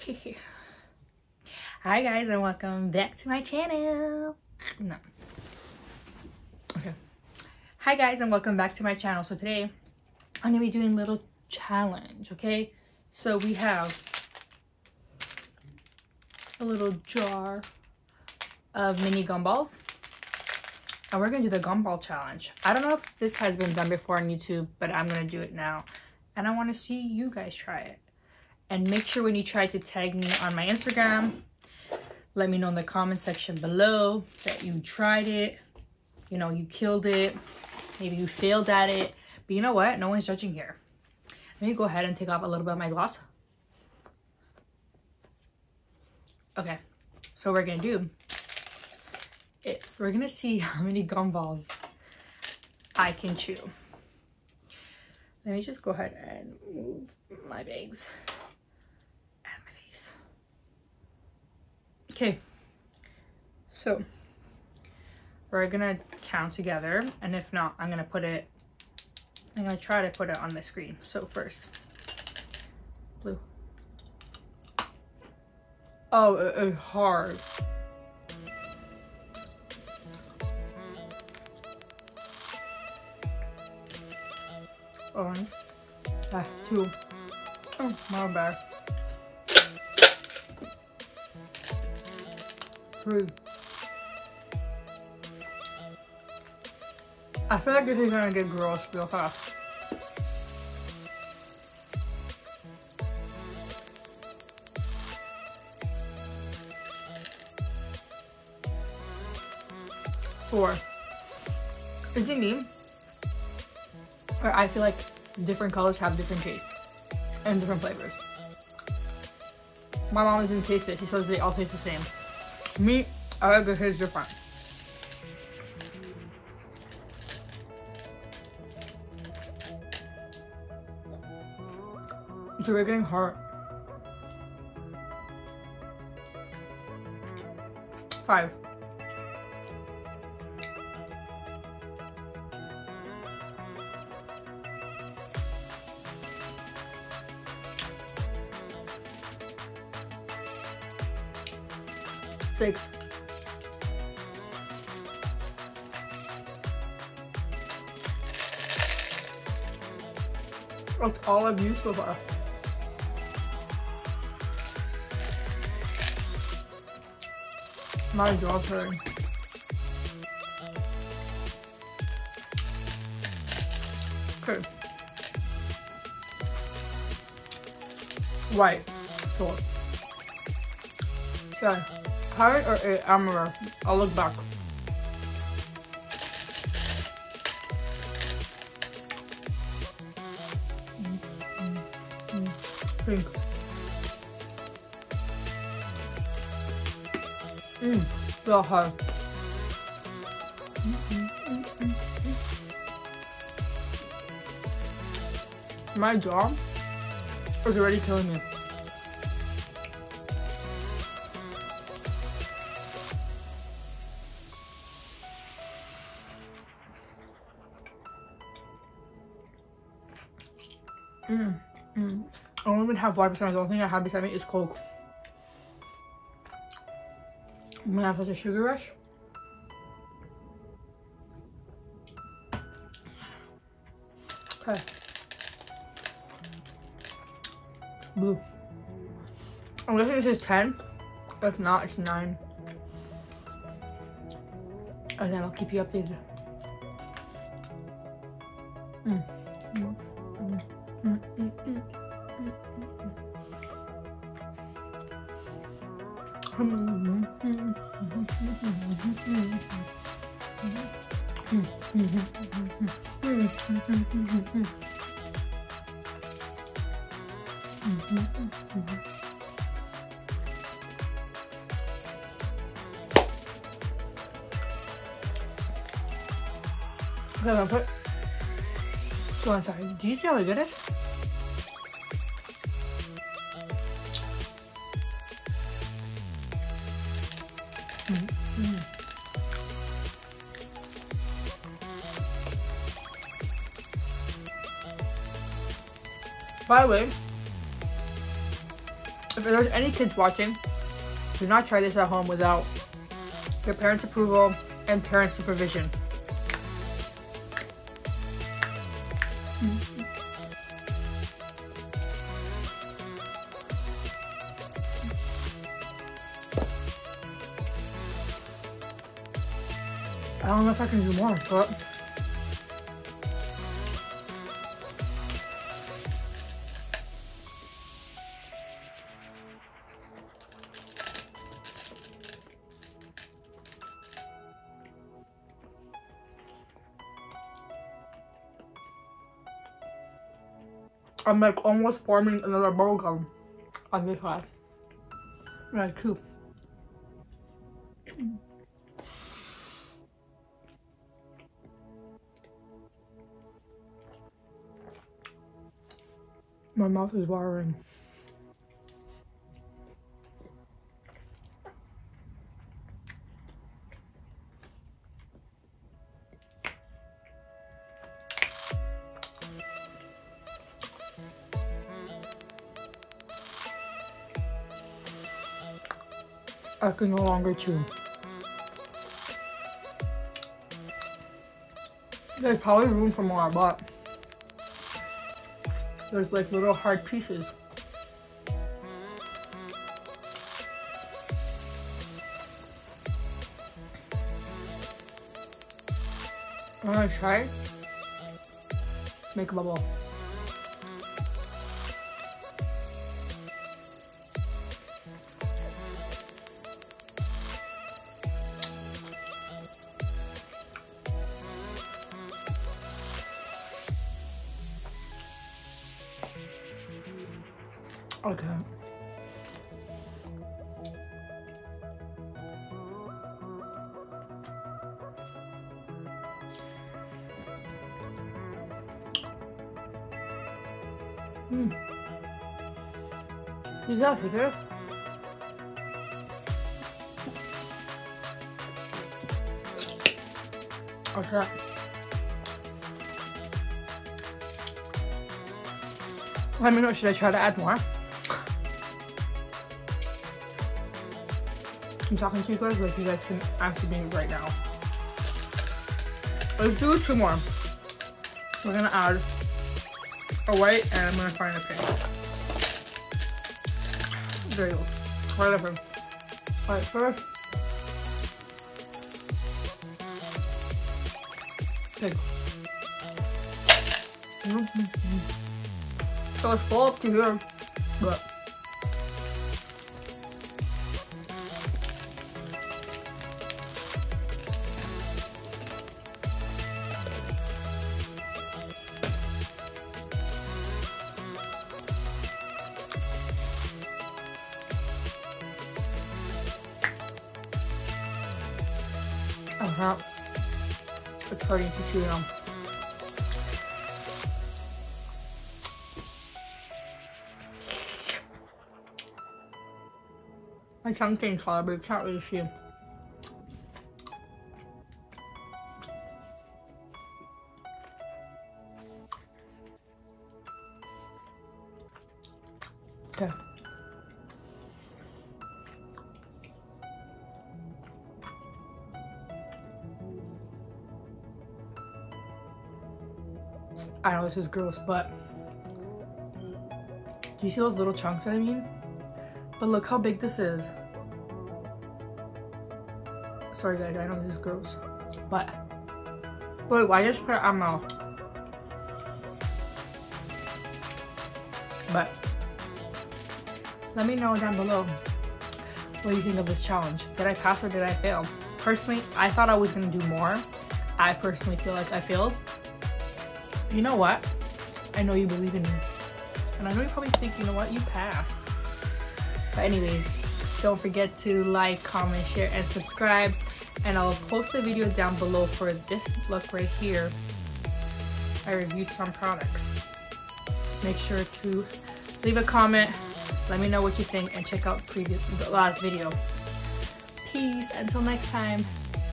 Hi guys and welcome back to my channel. No. Okay. Hi guys and welcome back to my channel. So today I'm gonna be doing a little challenge, okay? So we have a little jar of mini gumballs and we're gonna do the gumball challenge. I don't know if this has been done before on YouTube, but I'm gonna do it now. And I wanna see you guys try it. And make sure when you try to tag me on my Instagram, let me know in the comment section below that you tried it, you know, you killed it, maybe you failed at it. But you know what? No one's judging here. Let me go ahead and take off a little bit of my gloss. Okay, so we're gonna do is we're gonna see how many gumballs I can chew. Let me just go ahead and move my bags out of my face. Okay, so we're gonna count together, and if not, I'm gonna put it, I'm gonna try to put it on the screen. So first, blue. Oh, it, it hard. Orange. Two. Oh, my bad. Three. I feel like this is gonna get gross real fast. Four. Is it me? Or I feel like different colors have different tastes and different flavors. My mom doesn't taste it. She says they all taste the same. Me, I like it tastes different. So we're getting hurt. Five. Six. That's all I've used so far. My jaw's hurting. Okay. White. Four. Seven. Pirate or eight? I'm gonna, I'll look back. Pink. Mmm, so hard. My jaw is already killing me. Mm, mm. I don't even have water beside me. The only thing I have beside me is Coke. I'm gonna have such a sugar rush. Okay. Blue. I'm guessing this is 10. If not, it's 9. And then I'll keep you updated. Mm. Mm. Okay, I'm put. Do you see how good it is? By the way, if there's any kids watching, do not try this at home without your parents' approval and parent supervision. I don't know if I can do more, but I'm like almost forming another bubble gum on this side. Like two. My mouth is watering. I can no longer chew. There's probably room for more, but there's like little hard pieces. I'm gonna try make a bubble. Okay. Hmm. Is that good? Okay. Let me know, should I try to add more? I'm talking to you guys like you guys can actually be right now. Let's do two more. We're gonna add a white and I'm gonna find a pink. There you go. Whatever. Alright, first. Pink. Mm -hmm. So it's full up to here, but Uh-huh. It's hurting to chew on. My tongue changed color, but you can't really see. Okay. I know this is gross, but do you see those little chunks that I mean? But look how big this is. Sorry guys, I know this is gross, but wait, why just put it on mouth? But let me know down below what you think of this challenge. Did I pass or did I fail? Personally, I thought I was gonna do more. I personally feel like I failed you know what? I know you believe in me. And I know you probably think, you know what, you passed. But anyways, don't forget to like, comment, share, and subscribe. And I'll post the video down below for this look right here. I reviewed some products. Make sure to leave a comment. Let me know what you think and check out previous last video. Peace. Until next time.